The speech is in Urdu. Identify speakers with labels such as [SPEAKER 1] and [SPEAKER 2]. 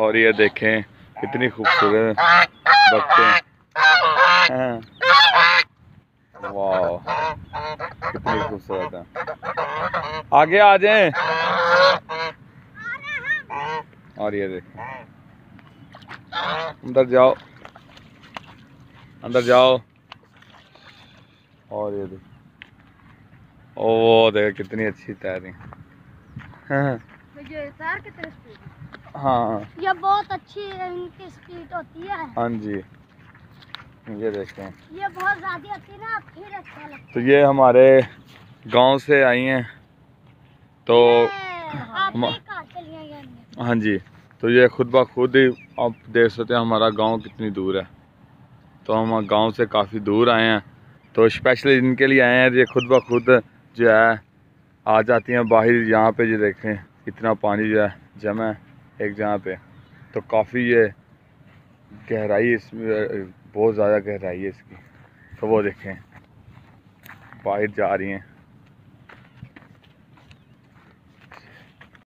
[SPEAKER 1] اور یہ دیکھیں، کتنی خوبصورت بچے ہیں۔ ہاں۔ واہ، کتنی خوبصورت ہے آگے آ جائیں۔ اور یہ دیکھیں۔ اندر جاؤ۔ اندر جاؤ۔ اور یہ دیکھ او دیکھ کتنی اچھی تیاری۔
[SPEAKER 2] ہاں۔
[SPEAKER 1] ہاں۔
[SPEAKER 2] یہ بہت اچھی ان کی اسپیڈ ہوتی ہے۔
[SPEAKER 1] ہاں جی۔ یہ دیکھیں
[SPEAKER 2] یہ بہت زیادہ ہوتی ہے نا پھر اچھا لگتا
[SPEAKER 1] تو یہ ہمارے گاؤں سے آئی ہیں۔ تو ہاں جی۔ تو یہ خود بخود ہی آپ دیکھ سکتے ہیں ہمارا گاؤں کتنی دور ہے۔ تو ہم گاؤں سے کافی دور آئے ہیں۔ تو اسپیشلی جن کے لیے آئے ہیں یہ خود بخود جو ہے آ جاتی ہیں باہر۔ یہاں پہ یہ دیکھیں اتنا پانی جو ہے جمع ہے۔ ایک جگہ پہ۔ تو کافی یہ گہرائی اس میں، بہت زیادہ گہرائی ہے اس کی۔ تو وہ دیکھیں۔ باہر جا رہی ہیں۔